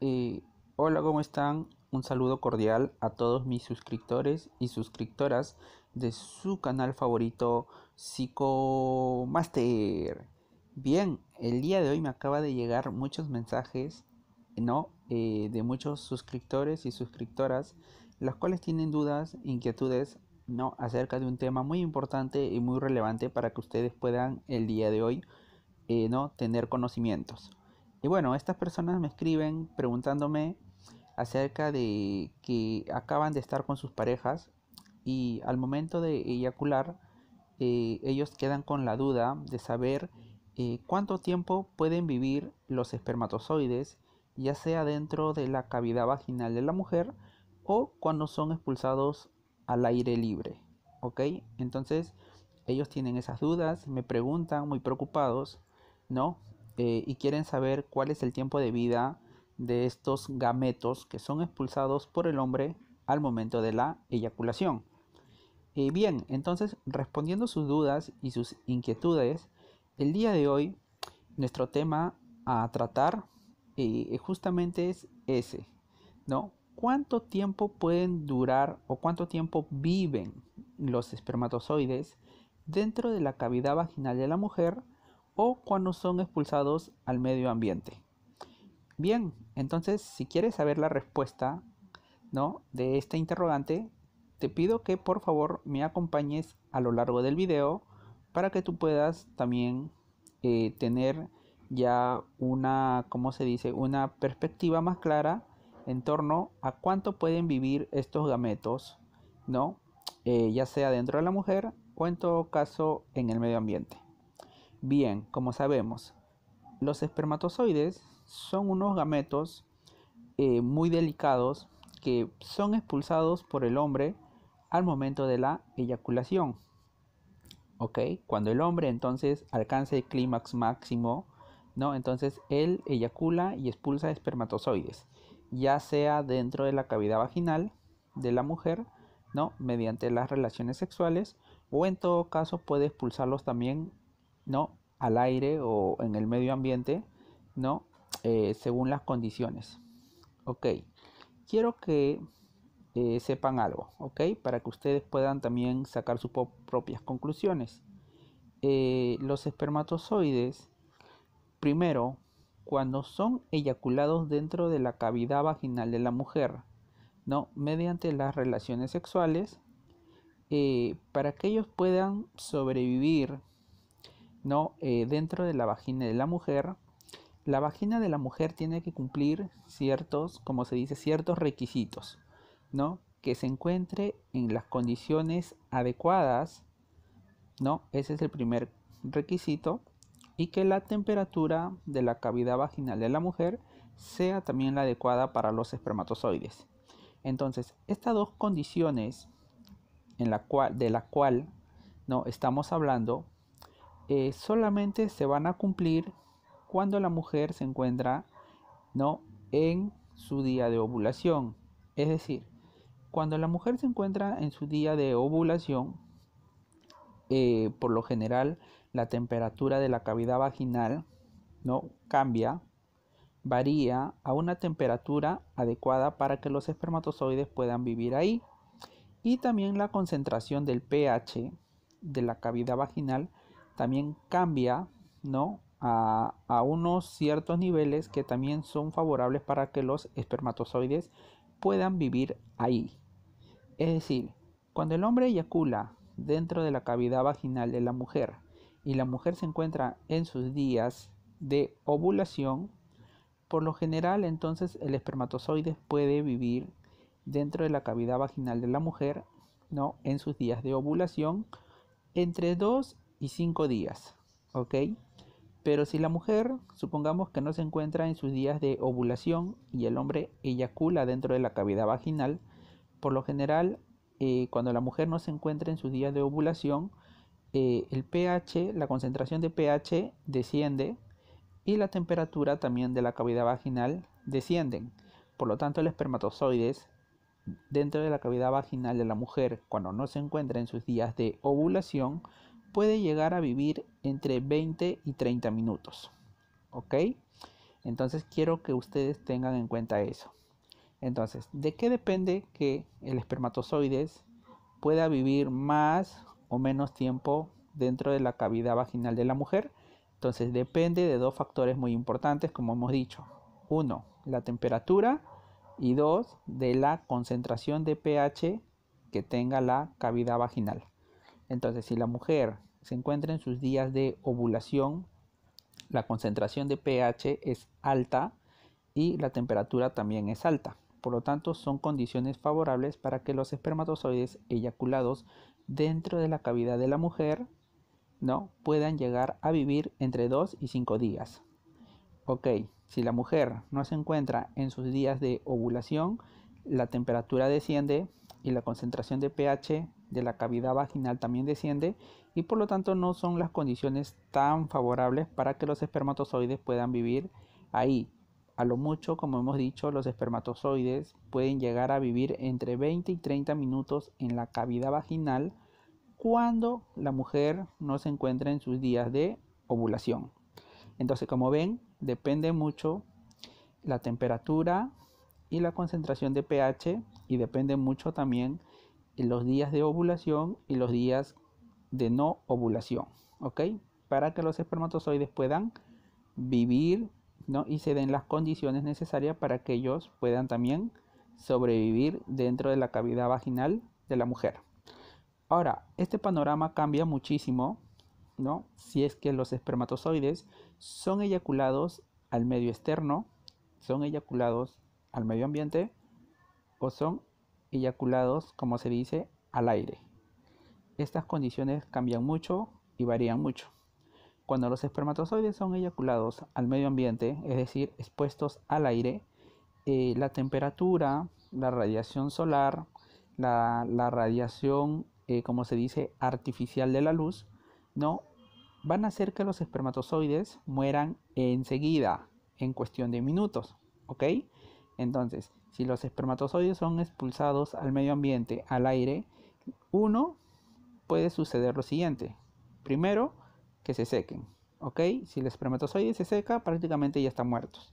Hola, ¿cómo están? Un saludo cordial a todos mis suscriptores y suscriptoras de su canal favorito Psicomaster. Bien, el día de hoy me acaba de llegar muchos mensajes, ¿no? Eh, de muchos suscriptores y suscriptoras, las cuales tienen dudas, inquietudes, ¿no? Acerca de un tema muy importante y muy relevante para que ustedes puedan el día de hoy, eh, ¿no? Tener conocimientos. Y bueno, estas personas me escriben preguntándome acerca de que acaban de estar con sus parejas y al momento de eyacular eh, ellos quedan con la duda de saber eh, cuánto tiempo pueden vivir los espermatozoides ya sea dentro de la cavidad vaginal de la mujer o cuando son expulsados al aire libre. ¿Ok? Entonces ellos tienen esas dudas, me preguntan muy preocupados, ¿no? Eh, y quieren saber cuál es el tiempo de vida de estos gametos que son expulsados por el hombre al momento de la eyaculación. Eh, bien, entonces respondiendo sus dudas y sus inquietudes, el día de hoy nuestro tema a tratar eh, justamente es ese, ¿no? ¿Cuánto tiempo pueden durar o cuánto tiempo viven los espermatozoides dentro de la cavidad vaginal de la mujer o cuando son expulsados al medio ambiente. Bien, entonces si quieres saber la respuesta ¿no? de esta interrogante, te pido que por favor me acompañes a lo largo del video para que tú puedas también eh, tener ya una, ¿cómo se dice? Una perspectiva más clara en torno a cuánto pueden vivir estos gametos, ¿no? Eh, ya sea dentro de la mujer o en todo caso en el medio ambiente. Bien, como sabemos, los espermatozoides son unos gametos eh, muy delicados que son expulsados por el hombre al momento de la eyaculación. ¿Ok? Cuando el hombre entonces alcanza el clímax máximo, ¿no? Entonces él eyacula y expulsa espermatozoides, ya sea dentro de la cavidad vaginal de la mujer, ¿no? Mediante las relaciones sexuales, o en todo caso puede expulsarlos también ¿no? Al aire o en el medio ambiente, ¿no? Eh, según las condiciones. Ok, quiero que eh, sepan algo, ¿ok? Para que ustedes puedan también sacar sus propias conclusiones. Eh, los espermatozoides, primero, cuando son eyaculados dentro de la cavidad vaginal de la mujer, ¿no? Mediante las relaciones sexuales, para que ellos puedan sobrevivir ¿no? Eh, dentro de la vagina de la mujer, la vagina de la mujer tiene que cumplir ciertos, como se dice, ciertos requisitos, ¿no? Que se encuentre en las condiciones adecuadas, ¿no? Ese es el primer requisito. Y que la temperatura de la cavidad vaginal de la mujer sea también la adecuada para los espermatozoides. Entonces, estas dos condiciones en la cual, de la cual no estamos hablando eh, solamente se van a cumplir cuando la mujer se encuentra ¿no? en su día de ovulación. Es decir, cuando la mujer se encuentra en su día de ovulación, eh, por lo general la temperatura de la cavidad vaginal no cambia, varía a una temperatura adecuada para que los espermatozoides puedan vivir ahí. Y también la concentración del pH de la cavidad vaginal también cambia, ¿no? A, unos ciertos niveles que también son favorables para que los espermatozoides puedan vivir ahí. Es decir, cuando el hombre eyacula dentro de la cavidad vaginal de la mujer y la mujer se encuentra en sus días de ovulación, por lo general entonces el espermatozoide puede vivir dentro de la cavidad vaginal de la mujer, ¿no? En sus días de ovulación entre 2 y 5 días, ¿ok? Pero si la mujer, supongamos que no se encuentra en sus días de ovulación y el hombre eyacula dentro de la cavidad vaginal, por lo general, eh, cuando la mujer no se encuentra en sus días de ovulación, eh, el pH, la concentración de pH desciende y la temperatura también de la cavidad vaginal descienden. Por lo tanto, el espermatozoides dentro de la cavidad vaginal de la mujer, cuando no se encuentra en sus días de ovulación, puede llegar a vivir entre 20 y 30 minutos. ¿Ok? Entonces quiero que ustedes tengan en cuenta eso. Entonces, ¿de qué depende que el espermatozoide pueda vivir más o menos tiempo dentro de la cavidad vaginal de la mujer? Entonces, depende de dos factores muy importantes, como hemos dicho. Uno, la temperatura y dos, de la concentración de pH que tenga la cavidad vaginal. Entonces, si la mujer se encuentra en sus días de ovulación, la concentración de pH es alta y la temperatura también es alta. Por lo tanto, son condiciones favorables para que los espermatozoides eyaculados dentro de la cavidad de la mujer no puedan llegar a vivir entre 2 y 5 días. Ok, si la mujer no se encuentra en sus días de ovulación, la temperatura desciende y la concentración de pH de la cavidad vaginal también desciende y por lo tanto no son las condiciones tan favorables para que los espermatozoides puedan vivir ahí a lo mucho, como hemos dicho, los espermatozoides pueden llegar a vivir entre 20 y 30 minutos en la cavidad vaginal cuando la mujer no se encuentra en sus días de ovulación. Entonces, como ven, depende mucho la temperatura y la concentración de pH y depende mucho también los días de ovulación y los días de no ovulación, ¿ok? Para que los espermatozoides puedan vivir y se den las condiciones necesarias para que ellos puedan también sobrevivir dentro de la cavidad vaginal de la mujer. Ahora, este panorama cambia muchísimo, ¿no? Si es que los espermatozoides son eyaculados al medio externo, son eyaculados al medio ambiente o son eyaculados, como se dice, al aire. Estas condiciones cambian mucho y varían mucho. Cuando los espermatozoides son eyaculados al medio ambiente, es decir, expuestos al aire, eh, la temperatura, la radiación solar, la, radiación, eh, como se dice, artificial de la luz, no van a hacer que los espermatozoides mueran enseguida, en cuestión de minutos, ¿ok? Entonces, si los espermatozoides son expulsados al medio ambiente, al aire, uno puede suceder lo siguiente. Primero, que se sequen. ¿Ok? Si el espermatozoide se seca, prácticamente ya están muertos.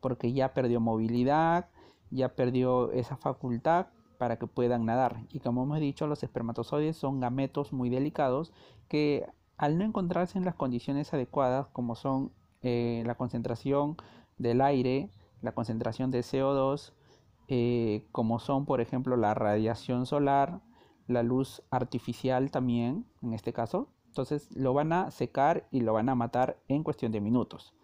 Porque ya perdió movilidad, ya perdió esa facultad para que puedan nadar. Y como hemos dicho, los espermatozoides son gametos muy delicados que al no encontrarse en las condiciones adecuadas, como son eh, la concentración del aire, la concentración de CO2, eh, como son por ejemplo la radiación solar, la luz artificial también, en este caso, entonces lo van a secar y lo van a matar en cuestión de minutos.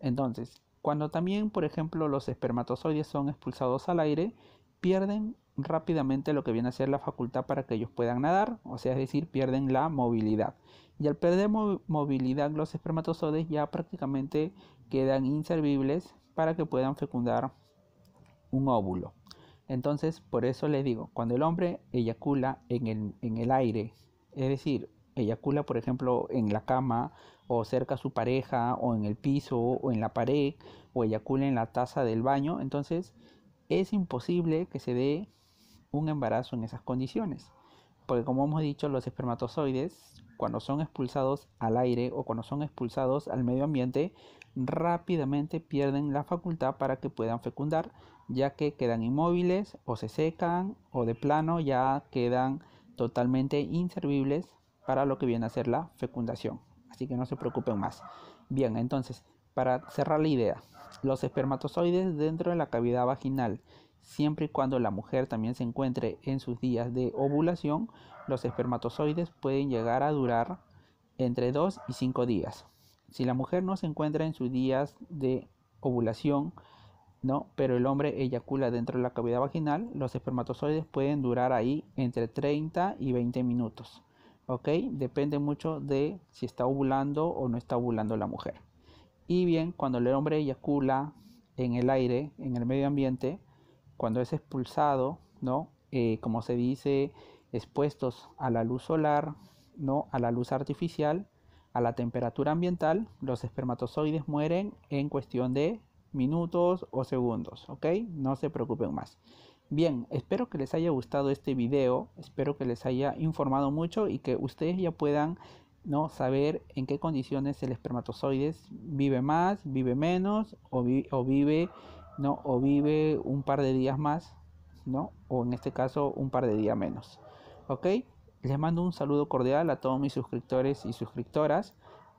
Entonces, cuando también, por ejemplo, los espermatozoides son expulsados al aire, pierden rápidamente lo que viene a ser la facultad para que ellos puedan nadar, o sea, es decir, pierden la movilidad. Y al perder movilidad, los espermatozoides ya prácticamente quedan inservibles para que puedan fecundar un óvulo. Entonces, por eso les digo, cuando el hombre eyacula en el, en el aire, es decir, eyacula, por ejemplo, en la cama o cerca a su pareja o en el piso o en la pared o eyacula en la taza del baño, entonces es imposible que se dé un embarazo en esas condiciones. Porque como hemos dicho, los espermatozoides, cuando son expulsados al aire o cuando son expulsados al medio ambiente, rápidamente pierden la facultad para que puedan fecundar, ya que quedan inmóviles o se secan o de plano ya quedan totalmente inservibles para lo que viene a ser la fecundación. Así que no se preocupen más. Bien, entonces, para cerrar la idea, los espermatozoides dentro de la cavidad vaginal, siempre y cuando la mujer también se encuentre en sus días de ovulación, los espermatozoides pueden llegar a durar entre 2 y 5 días. Si la mujer no se encuentra en sus días de ovulación, no, pero el hombre eyacula dentro de la cavidad vaginal, los espermatozoides pueden durar ahí entre 30 y 20 minutos. ¿ok? Depende mucho de si está ovulando o no está ovulando la mujer. Y bien, cuando el hombre eyacula en el aire, en el medio ambiente, cuando es expulsado, ¿no? Eh, como se dice, expuestos a la luz solar, ¿no? A la luz artificial, a la temperatura ambiental, los espermatozoides mueren en cuestión de minutos o segundos, ¿ok? No se preocupen más. Bien, espero que les haya gustado este video, espero que les haya informado mucho y que ustedes ya puedan ¿no? Saber en qué condiciones el espermatozoide vive más, vive menos o, o, vive, ¿no? O vive un par de días más, ¿no? O en este caso un par de días menos. ¿Ok? Les mando un saludo cordial a todos mis suscriptores y suscriptoras.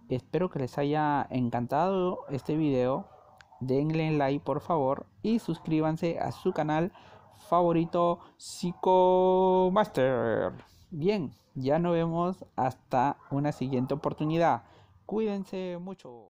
Espero que les haya encantado este video. Denle like por favor y suscríbanse a su canal favorito Psicomaster. Bien, ya nos vemos hasta una siguiente oportunidad. Cuídense mucho.